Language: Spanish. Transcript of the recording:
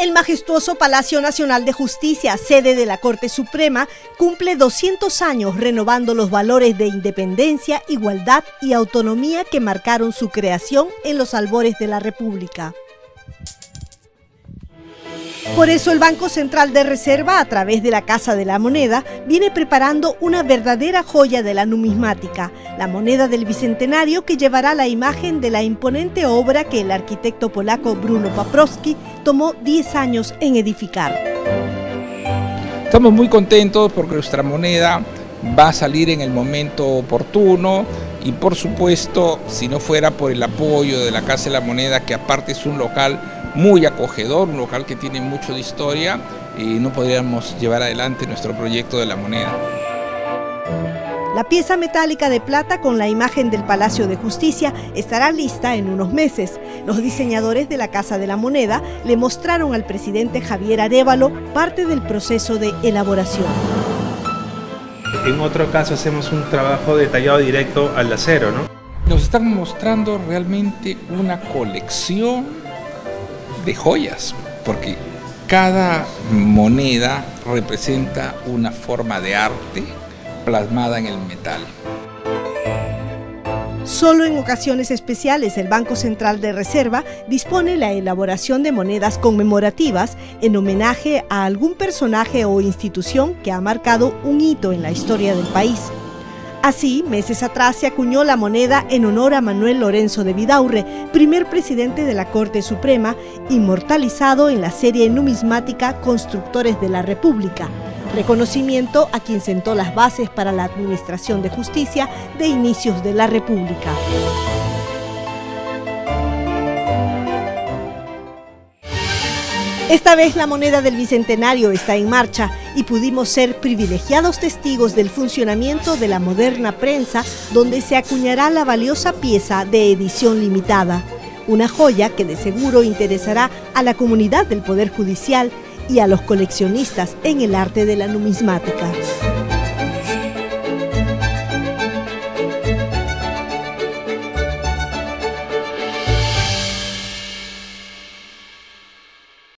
El majestuoso Palacio Nacional de Justicia, sede de la Corte Suprema, cumple 200 años renovando los valores de independencia, igualdad y autonomía que marcaron su creación en los albores de la República. Por eso el Banco Central de Reserva, a través de la Casa de la Moneda, viene preparando una verdadera joya de la numismática, la moneda del Bicentenario que llevará la imagen de la imponente obra que el arquitecto polaco Bruno Paprowski tomó 10 años en edificar. Estamos muy contentos porque nuestra moneda va a salir en el momento oportuno y por supuesto, si no fuera por el apoyo de la Casa de la Moneda, que aparte es un local muy acogedor, un local que tiene mucho de historia y no podríamos llevar adelante nuestro proyecto de la moneda. La pieza metálica de plata con la imagen del Palacio de Justicia estará lista en unos meses. Los diseñadores de la Casa de la Moneda le mostraron al presidente Javier Arevalo parte del proceso de elaboración. En otro caso hacemos un trabajo detallado directo al acero, ¿no? Nos están mostrando realmente una colección de joyas, porque cada moneda representa una forma de arte plasmada en el metal. Solo en ocasiones especiales el Banco Central de Reserva dispone la elaboración de monedas conmemorativas en homenaje a algún personaje o institución que ha marcado un hito en la historia del país. Así, meses atrás se acuñó la moneda en honor a Manuel Lorenzo de Vidaurre, primer presidente de la Corte Suprema, inmortalizado en la serie numismática Constructores de la República, reconocimiento a quien sentó las bases para la administración de justicia de inicios de la República. Esta vez la moneda del Bicentenario está en marcha y pudimos ser privilegiados testigos del funcionamiento de la moderna prensa donde se acuñará la valiosa pieza de edición limitada, una joya que de seguro interesará a la comunidad del Poder Judicial y a los coleccionistas en el arte de la numismática.